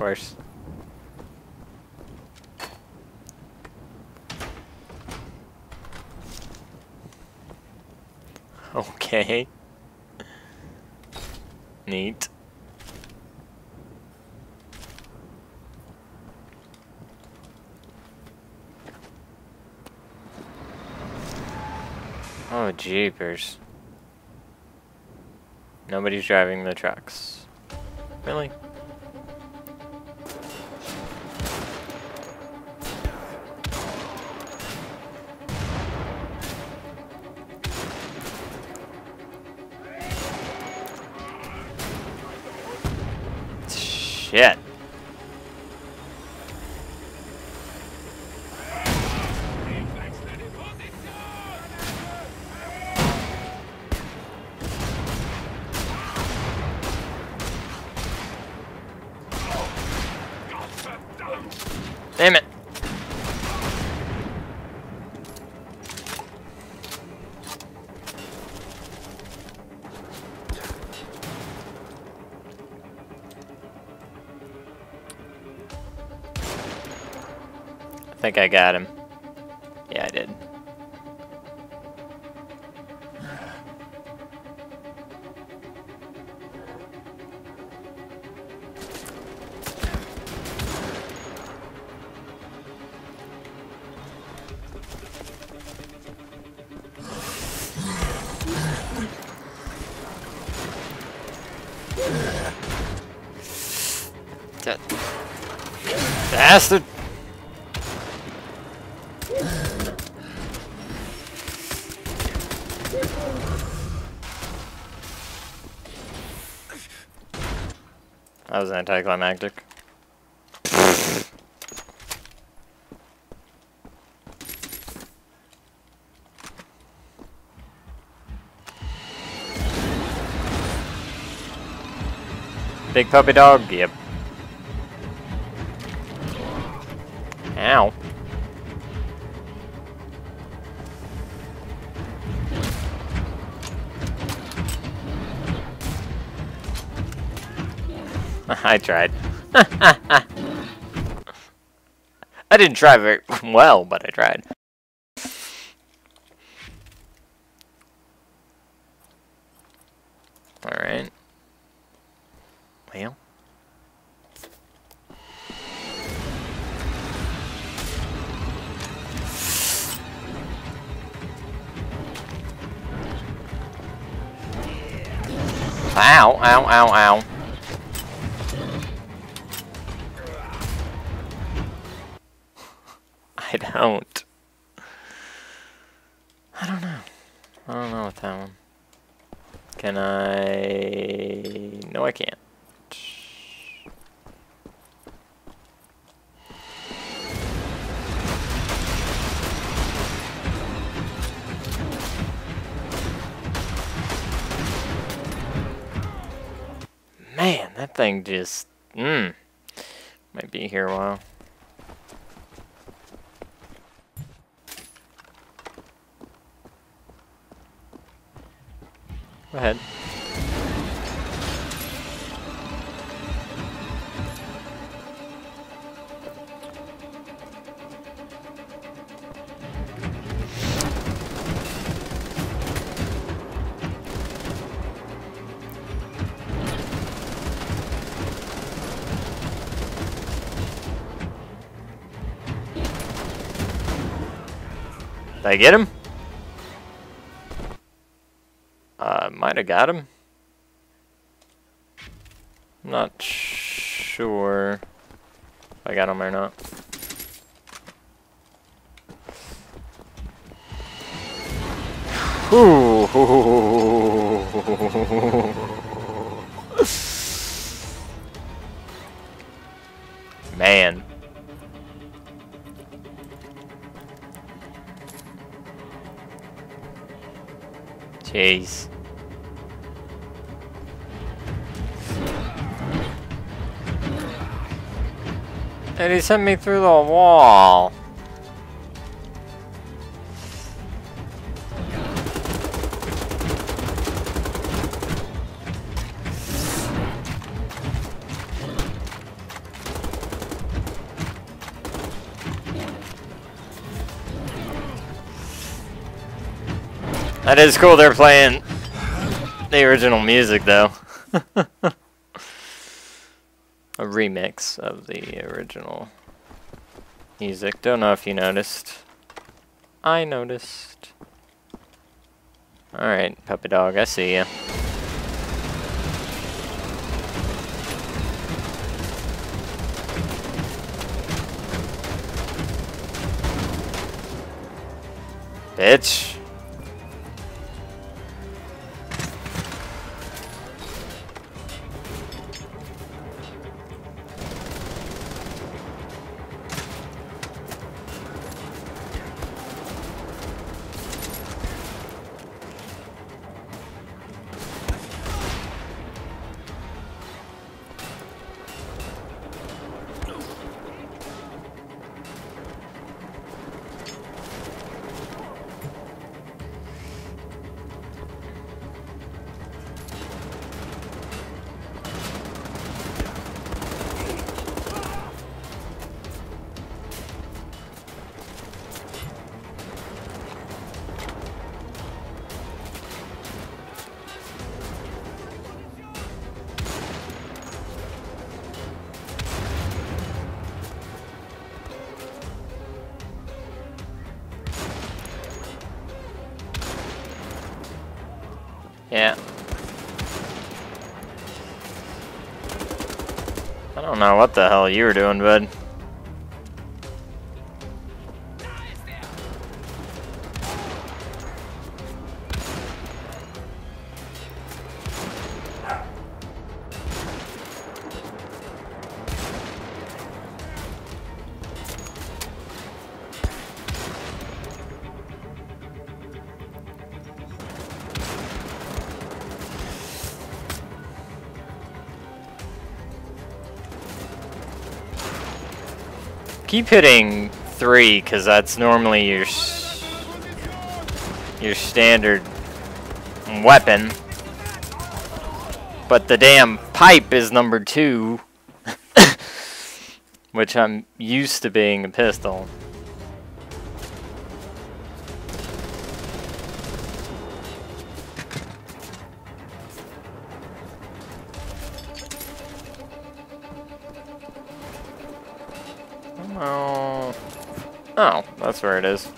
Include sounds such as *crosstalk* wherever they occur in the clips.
course. *laughs* Okay. Neat. Oh, jeepers. Nobody's driving the trucks. Really? Shit. Damn it. Think I got him. Yeah, I did. Bastard! That was anticlimactic. Big puppy dog? Yep. I tried. *laughs* I didn't try very *laughs* well, but I tried. Alright. Well. Ow, ow, ow, ow. I don't. I don't know. I don't know with that one. Can I... No, I can't. Man, that thing just... Mmm. Might be here a while. Go ahead. Did I get him? Have got him. Not sure if I got him or not. Man. *laughs* sent me through the wall. That is cool they're playing the original music though. *laughs* a remix of the original music. Don't know if you noticed. I noticed. Alright, puppy dog, I see ya. Bitch. Don't know what the hell you were doing, bud. Keep hitting three, because that's normally your your standard weapon. But the damn pipe is number two. *coughs* Which I'm used to being a pistol. That's where it is.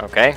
Okay.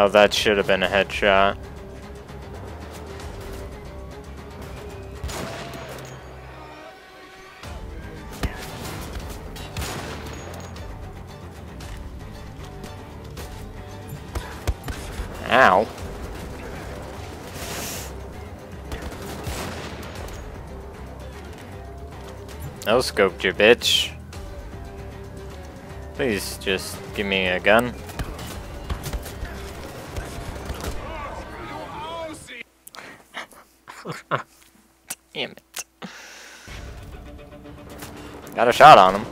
Oh, that should have been a headshot. Ow. No scoped you, bitch. Please just give me a gun. *laughs* Damn it. Got a shot on him.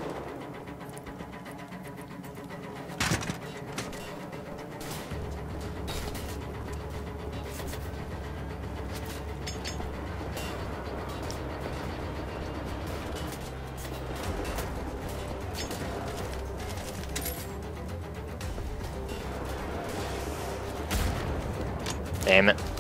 Damn it.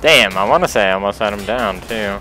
Damn, I want to say I almost had him down, too.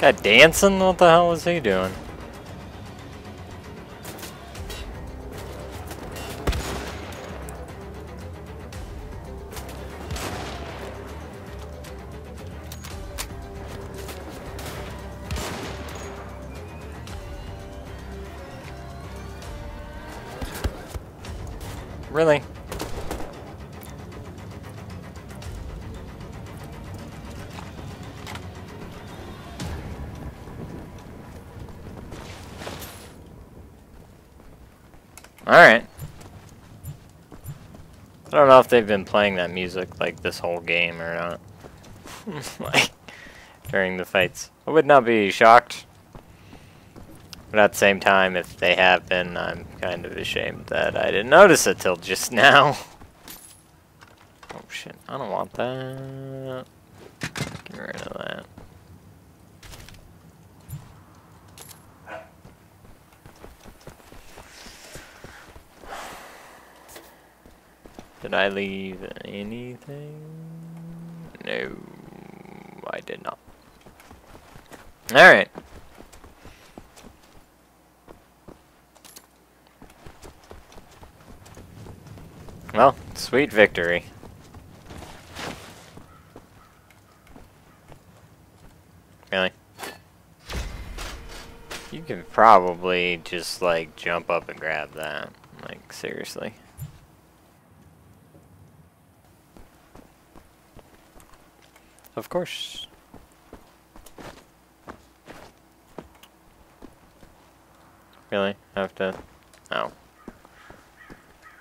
Guy dancing? What the hell is he doing? Really? Alright. I don't know if they've been playing that music like this whole game or not. *laughs* like, during the fights. I would not be shocked. But at the same time, if they have been, I'm kind of ashamed that I didn't notice it till just *laughs* now. Oh shit, I don't want that. Get rid of that. Did I leave anything? No, I did not. Alright. Well, sweet victory. Really? You could probably just, like, jump up and grab that. Like, seriously. Of course. Really? I have to... Oh.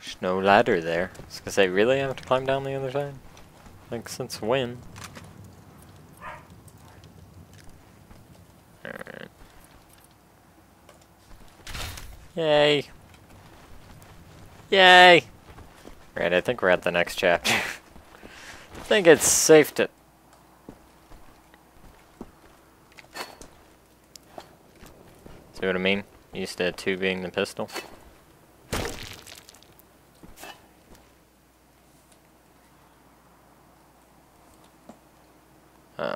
There's no ladder there. I was gonna say, really? I have to climb down the other side? Like, since when? Alright. Yay! Yay! Right, I think we're at the next chapter. *laughs* I think it's safe to... See what I mean? Used to two being the pistol. Uh,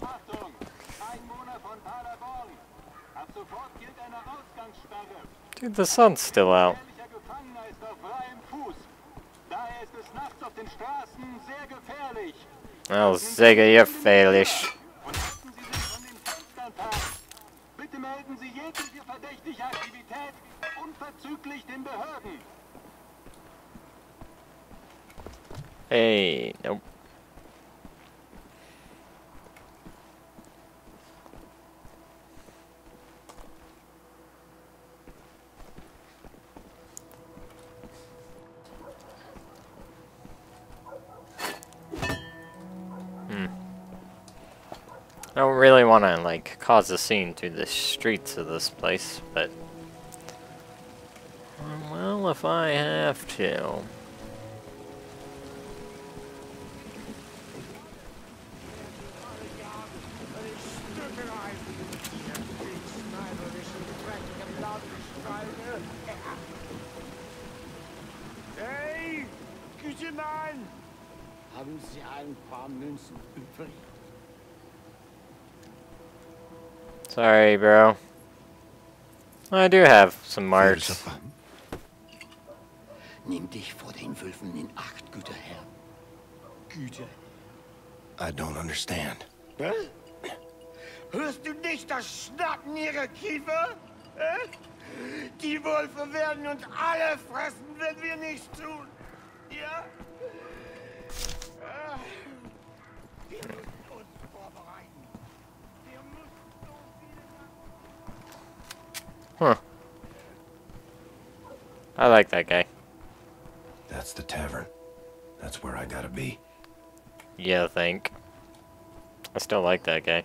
Achtung! Einwohner von Paderborn! Ab sofort gilt eine Ausgangssperre. dude, the sun's still out. Gefährlicher Gefangener ist auf Sie jegliche verdächtige Aktivität unverzüglich den Behörden. Hey, nope. Don't really want to, like, cause a scene through the streets of this place, but... Well, if I have to... Hey, Küchemann! Haben Sie ein paar Münzen übrig? Sorry, bro. I do have some marks. Nimm dich vor den Wölfen in Acht, guter Herr. Güte. I don't understand. Hä? Hörst du nicht das Schnacken ihrer Kiefer? Hä? Die Wölfe werden uns alle fressen, wenn wir nichts tun. Ja? Ah. Huh. I like that guy. That's the tavern. That's where I gotta be. Yeah, I think. I still like that guy.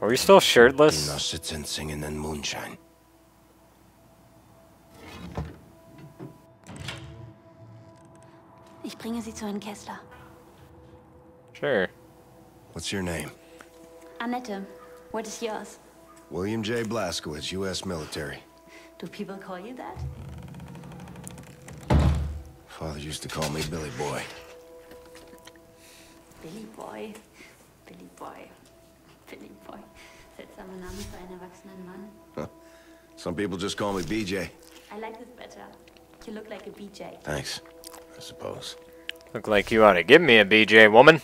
Are we still shirtless? Eno sits in singing in moonshine. Ich bringe Sie zu Herrn Kessler. Sure. What's your name? Annette, what is yours? William J. Blazkowicz, U.S. military. Do people call you that? Father used to call me Billy Boy. Billy Boy. Billy Boy. Billy Boy. Seltsamer Name für einen erwachsenen Mann. Some people just call me BJ. I like this better. You look like a BJ. Thanks, I suppose. Look like you ought to give me a BJ, woman.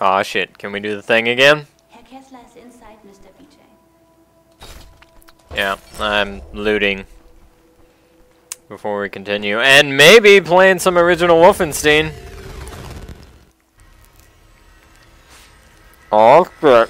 Aw, shit. Can we do the thing again? Herr Kessler is inside, Mr. BJ. Yeah, I'm looting before we continue. And maybe playing some original Wolfenstein. Oh, shit.